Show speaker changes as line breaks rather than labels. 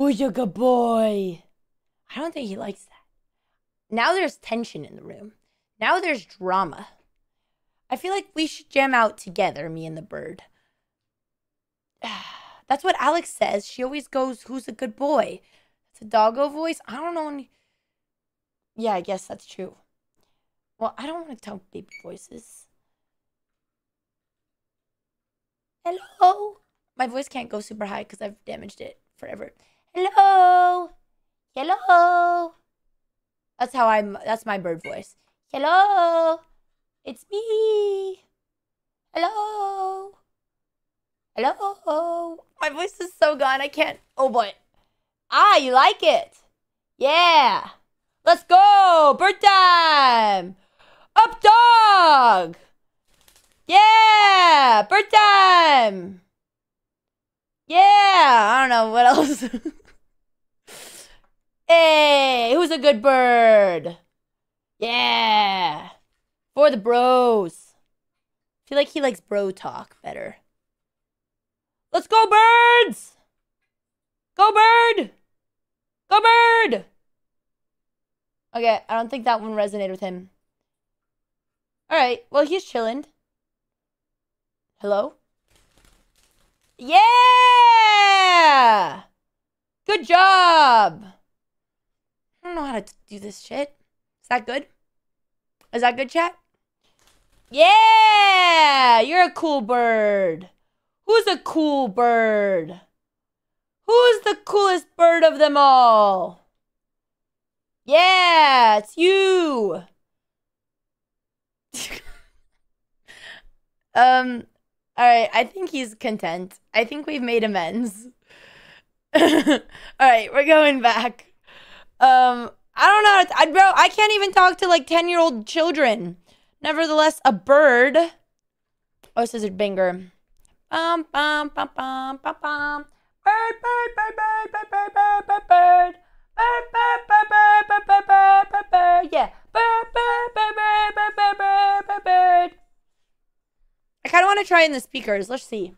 Who's a good boy? I don't think he likes that. Now there's tension in the room. Now there's drama. I feel like we should jam out together, me and the bird. That's what Alex says. She always goes, Who's a good boy? It's a doggo voice. I don't know. Any... Yeah, I guess that's true. Well, I don't want to tell baby voices. Hello. My voice can't go super high because I've damaged it forever. Hello. Hello. That's how I'm. That's my bird voice. Hello. It's me. Hello. Hello. My voice is so gone. I can't. Oh boy. Ah, you like it? Yeah. Let's go. Bird time. Up dog. Yeah. Bird time. Yeah. I don't know what else. hey, who's a good bird? Yeah. For the bros. I feel like he likes bro talk better. Let's go, birds! Go, bird! Go, bird! Okay, I don't think that one resonated with him. Alright, well, he's chilling. Hello? Yeah! Good job! I don't know how to do this shit. Is that good? Is that good, chat? Yeah! You're a cool bird. Who's a cool bird? Who's the coolest bird of them all? Yeah, it's you. um, all right, I think he's content. I think we've made amends. all right, we're going back. Um, I don't know. I, bro, I can't even talk to like 10 year old children. Nevertheless, a bird. Oh, a banger. Bum, bum, bum, bum, bum, bum. Bird, bird, bird, bird, bird, bird, bird, bird, bird. Bird, bird, bird, bird, bird, bird, bird, bird, bird. Yeah. Bird, bird, bird, bird, bird, bird, bird. I kind of want to try in the speakers. Let's see.